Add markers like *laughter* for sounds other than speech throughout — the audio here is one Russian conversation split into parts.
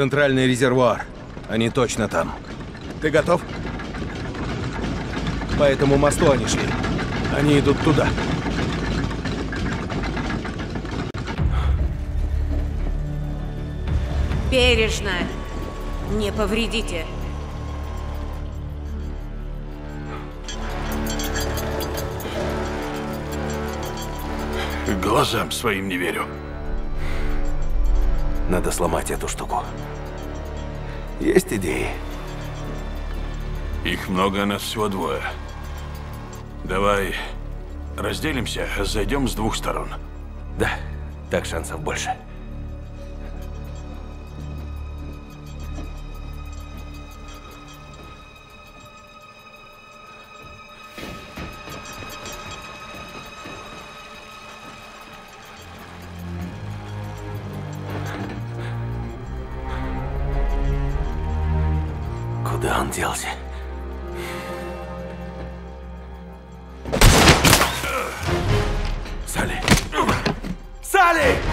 Центральный резервуар. Они точно там. Ты готов? По этому мосту они шли. Они идут туда. Бережно. Не повредите. Глазам своим не верю. Надо сломать эту штуку. Есть идеи? Их много, а нас всего двое. Давай разделимся, зайдем с двух сторон. Да, так шансов больше. Куда он делся? Салли! Салли!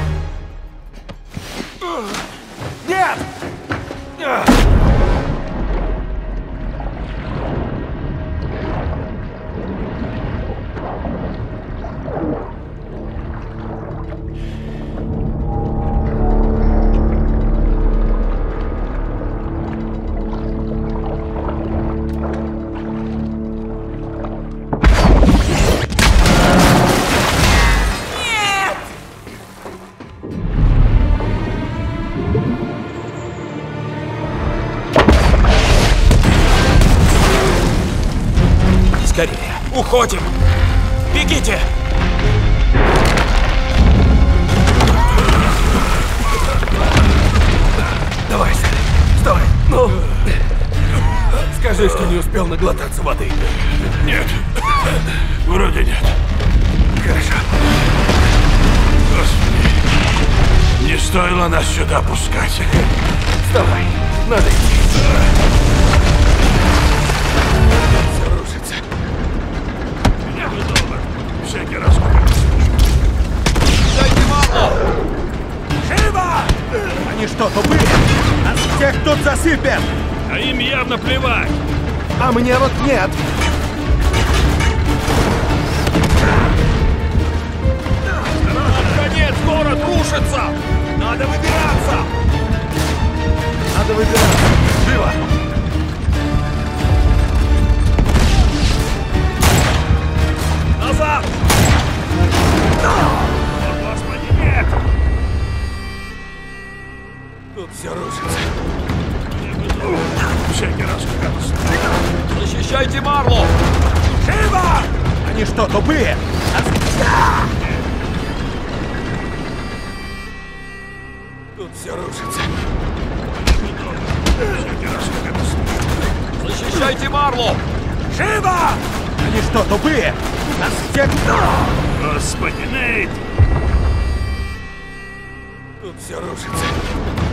Уходим! Бегите! Давай, Салли, вставай! Ну! Скажи, что не успел наглотаться воды. Нет. Вроде нет. Хорошо. Господи. Не стоило нас сюда пускать. Вставай, надо идти. Они что, тупые? Нас всех тут засыпят! А им явно плевать. А мне вот нет! Конец, город рушится! Надо выбираться! Надо выбираться! Живо! Назад! Господи, нет. Тут все рушится. Всякий раз, Защищайте Марлу! Живо! Они что, тупые? Тут все рушится. Защищайте Марлу! Живо! Они что, тупые? Нас всех... Господи, Нейт! Тут все рушится.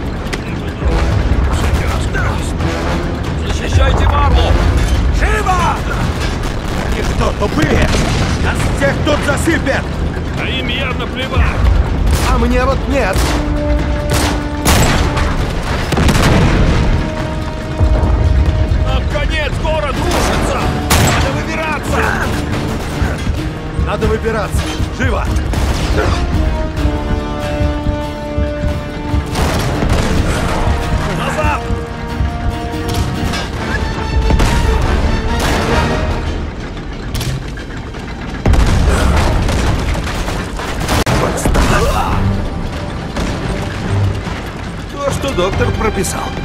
Защищайте Марлу! Живо! Они что, тупые? Нас всех тут засыпят! А им явно плевать. А мне вот нет! Нам конец, город рушится! Надо выбираться! Надо выбираться! Живо! Доктор прописал.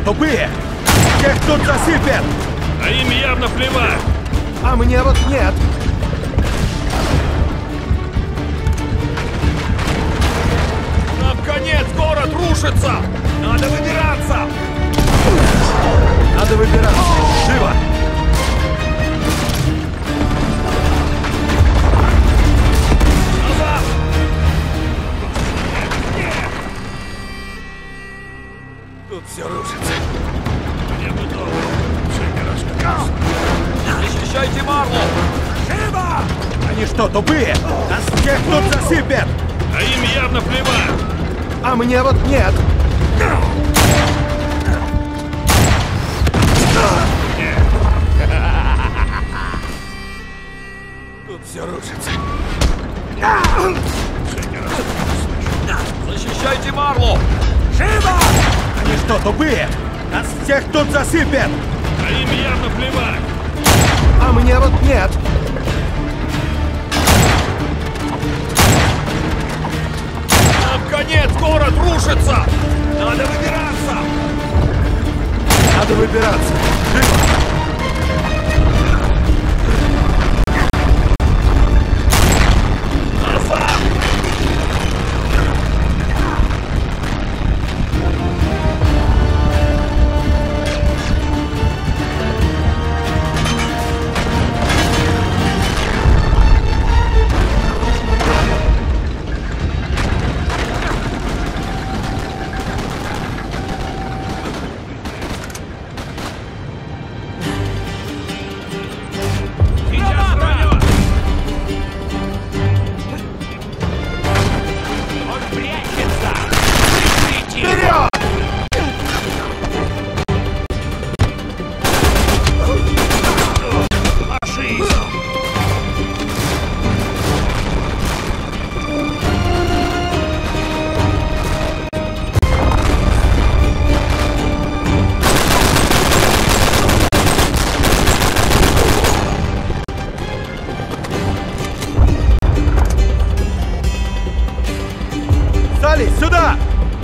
Что, тупые? Всех тут засыпят! А им явно плевать. А мне вот нет! Нам конец, рушится! Надо выбираться! Надо выбираться. Живо! Тут все рушится. Защищайте Марлу! Живо! Они что, тупые? Нас всех тут засыпят! А им явно плевать. А мне вот нет! Тут все рушится. Защищайте Марлу! Живо! Они что, тупые? Нас всех тут засыпят! А им явно плевать. А мне вот нет! Нам конец! Город рушится! Надо выбираться! Надо выбираться!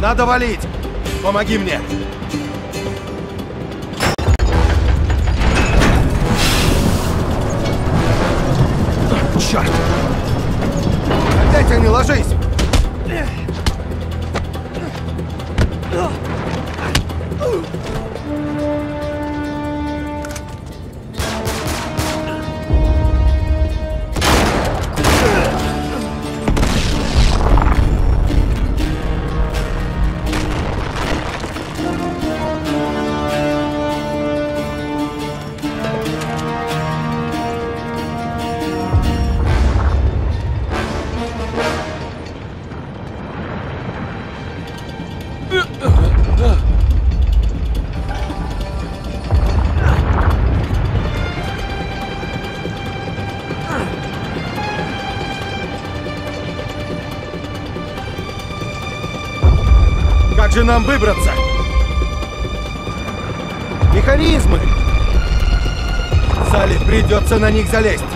Надо валить! Помоги мне! Черт! Опять они, ложись! Же нам выбраться? Механизмы! Салли, придется на них залезть.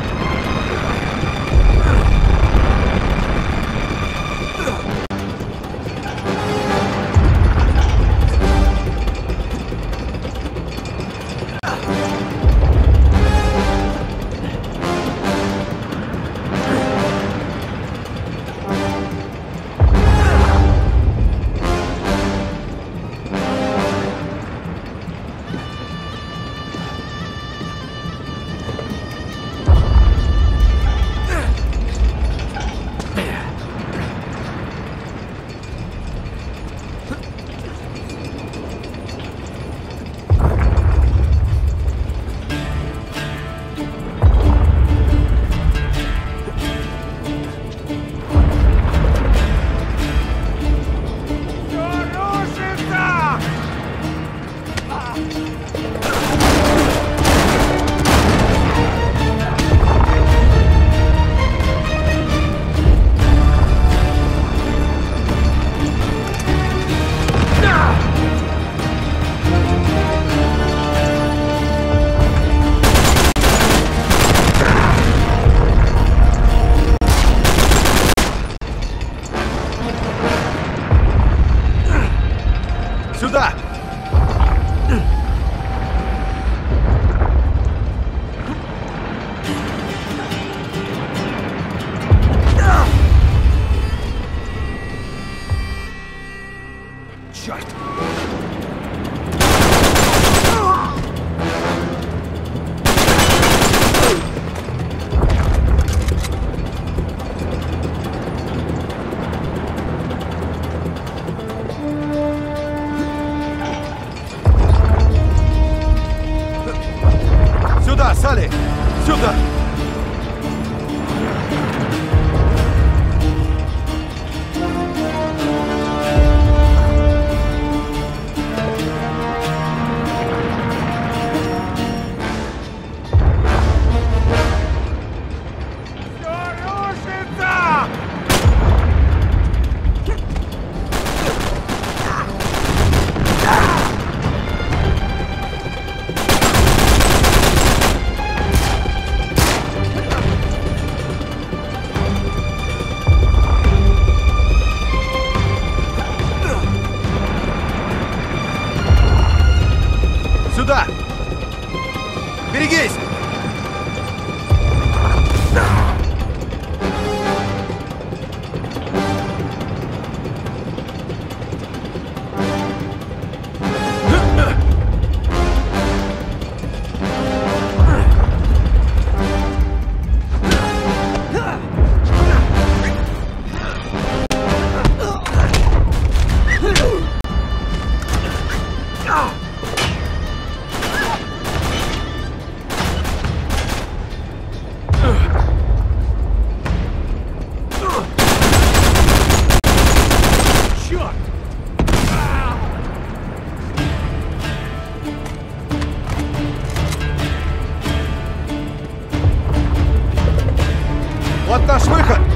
от наш выход!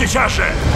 сейчас же!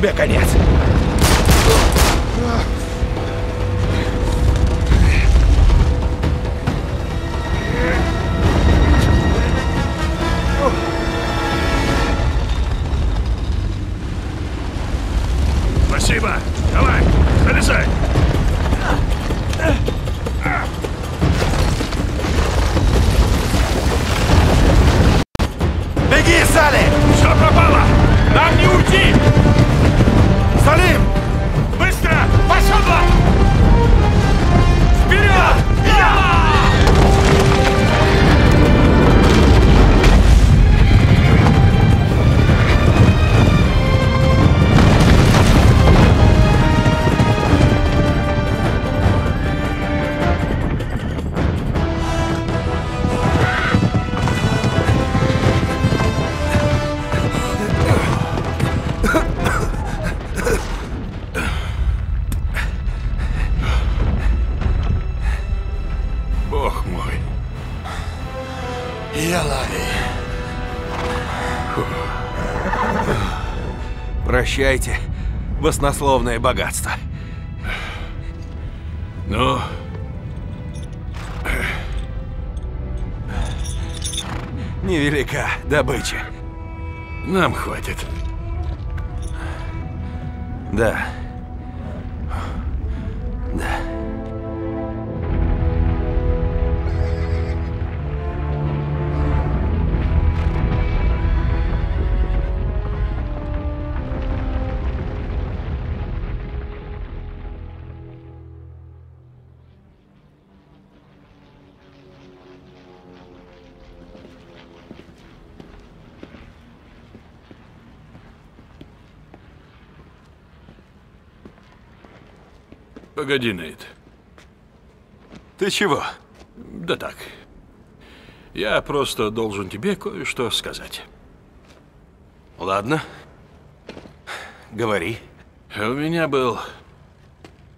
тебе конец. Спасибо. Давай, залезай. Баснословное богатство. Ну, Невелика добыча. нам хватит. Да. Да. Погоди, Нейт. Ты чего? Да так. Я просто должен тебе кое-что сказать. Ладно. Говори. У меня был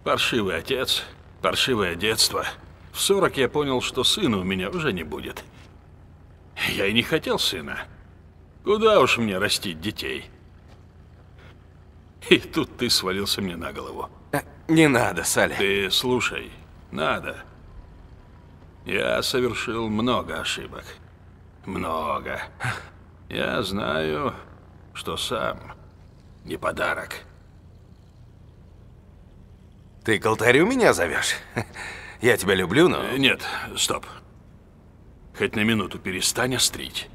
паршивый отец, паршивое детство. В 40 я понял, что сына у меня уже не будет. Я и не хотел сына. Куда уж мне растить детей? И тут ты свалился мне на голову. Э, Не надо, Салли. Ты слушай, надо. Я совершил много ошибок. Много. Я знаю, что сам не подарок. Ты к алтарю меня зовешь? *laughs* Я тебя люблю, но... Э, Нет, стоп. Хоть на минуту перестань острить.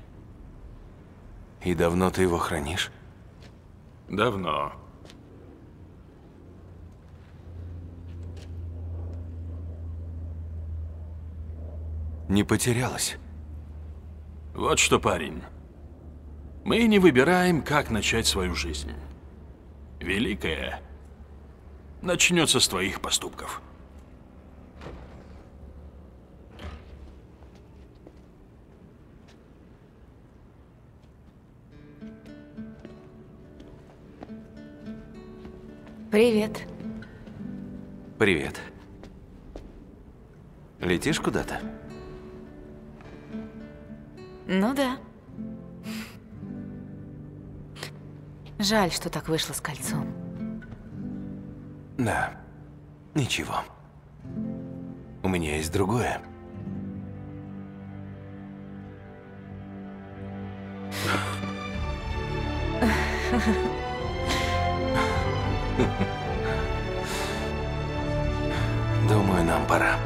И давно ты его хранишь? Давно. Не потерялась? Вот что, парень. Мы не выбираем, как начать свою жизнь. Великое начнется с твоих поступков. Привет. Привет. Летишь куда-то? Ну да. Жаль, что так вышло с кольцом. Да. Ничего. У меня есть другое. *laughs* Думаю, нам пора.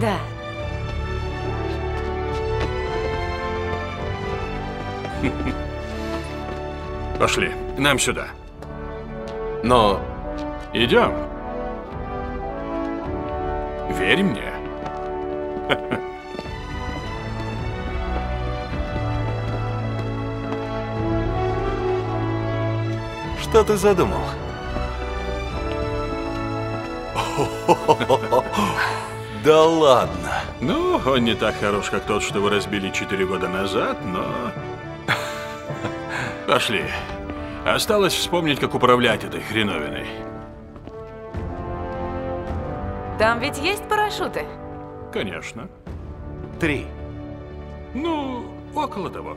Да. *laughs* Пошли, нам сюда. Но Идем. Верь мне. *laughs* что ты задумал? *laughs* Да ладно. Ну, он не так хорош, как тот, что вы разбили четыре года назад, но... Пошли. Осталось вспомнить, как управлять этой хреновиной. Там ведь есть парашюты? Конечно. Три. Ну, около того.